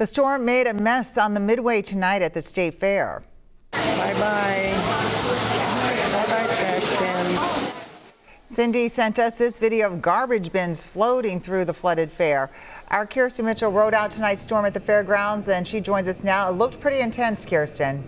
The storm made a mess on the midway tonight at the state fair. Bye-bye. Bye-bye, trash cans. Cindy sent us this video of garbage bins floating through the flooded fair. Our Kirsten Mitchell rode out tonight's storm at the fairgrounds and she joins us now. It looked pretty intense, Kirsten.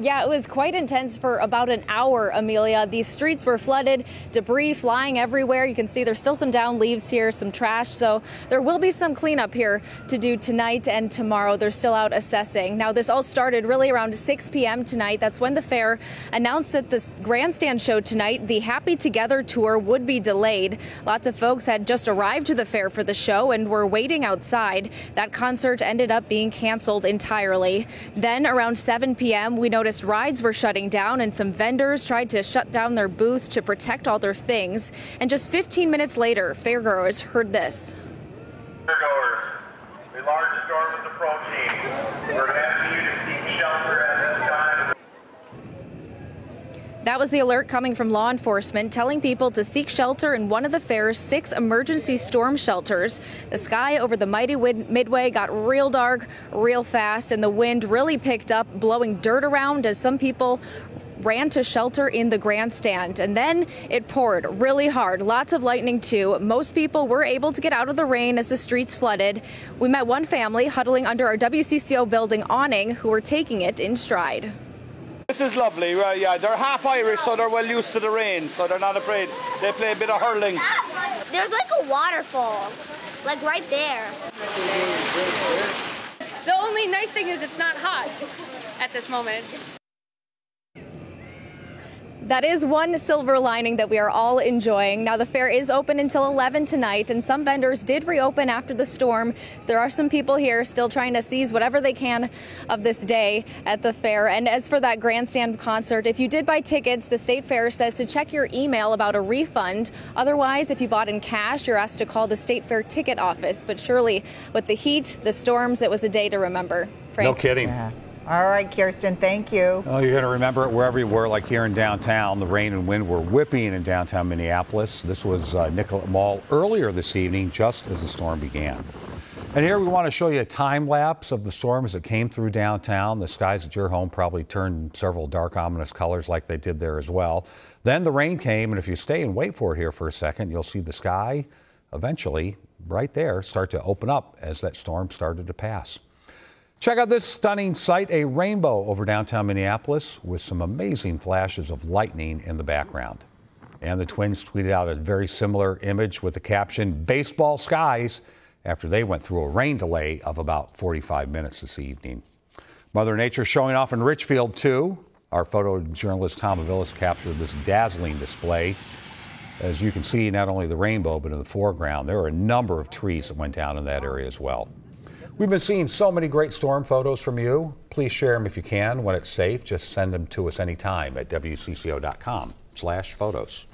Yeah, it was quite intense for about an hour, Amelia. These streets were flooded, debris flying everywhere. You can see there's still some down leaves here, some trash. So there will be some cleanup here to do tonight and tomorrow. They're still out assessing. Now, this all started really around 6 p.m. tonight. That's when the fair announced that this grandstand show tonight, the Happy Together tour, would be delayed. Lots of folks had just arrived to the fair for the show and were waiting outside. That concert ended up being canceled entirely. Then around 7 p.m., we noticed noticed rides were shutting down and some vendors tried to shut down their booths to protect all their things. And just 15 minutes later, fairgoers heard this. Fairgoers, the large storm is approaching. We're asking you to seek shelter at this time. That was the alert coming from law enforcement telling people to seek shelter in one of the fair's six emergency storm shelters. The sky over the mighty midway got real dark real fast, and the wind really picked up, blowing dirt around as some people ran to shelter in the grandstand. And then it poured really hard, lots of lightning too. Most people were able to get out of the rain as the streets flooded. We met one family huddling under our WCCO building awning who were taking it in stride. This is lovely, right? Yeah, they're half Irish, so they're well used to the rain, so they're not afraid. They play a bit of hurling. There's like a waterfall, like right there. The only nice thing is it's not hot at this moment. That is one silver lining that we are all enjoying. Now, the fair is open until 11 tonight, and some vendors did reopen after the storm. There are some people here still trying to seize whatever they can of this day at the fair. And as for that grandstand concert, if you did buy tickets, the state fair says to check your email about a refund. Otherwise, if you bought in cash, you're asked to call the state fair ticket office. But surely, with the heat, the storms, it was a day to remember. Frank? No kidding. Yeah. All right, Kirsten, thank you. You're going to remember it wherever you were, like here in downtown. The rain and wind were whipping in downtown Minneapolis. This was uh, Nicollet Mall earlier this evening, just as the storm began. And here we want to show you a time lapse of the storm as it came through downtown. The skies at your home probably turned several dark, ominous colors like they did there as well. Then the rain came, and if you stay and wait for it here for a second, you'll see the sky eventually right there start to open up as that storm started to pass. Check out this stunning sight, a rainbow over downtown Minneapolis with some amazing flashes of lightning in the background. And the Twins tweeted out a very similar image with the caption, Baseball Skies, after they went through a rain delay of about 45 minutes this evening. Mother Nature showing off in Richfield, too. Our photojournalist Tom Avilas captured this dazzling display. As you can see, not only the rainbow, but in the foreground, there are a number of trees that went down in that area as well. We've been seeing so many great storm photos from you. Please share them if you can. When it's safe, just send them to us anytime at WCCO.com slash photos.